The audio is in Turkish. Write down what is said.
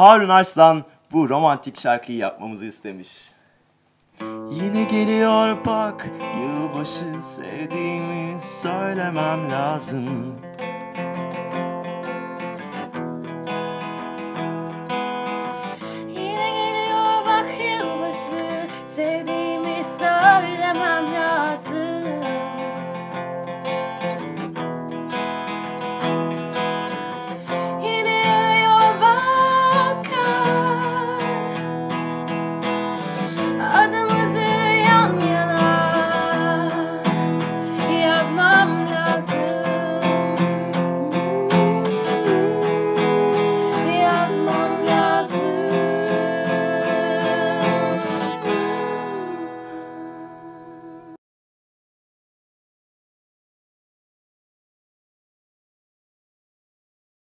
Harun Arslan bu romantik şarkıyı yapmamızı istemiş. Yine geliyor bak yılbaşı sevdiğimi söylemem lazım. Yine geliyor bak yılbaşı sevdiğimi söylemem lazım.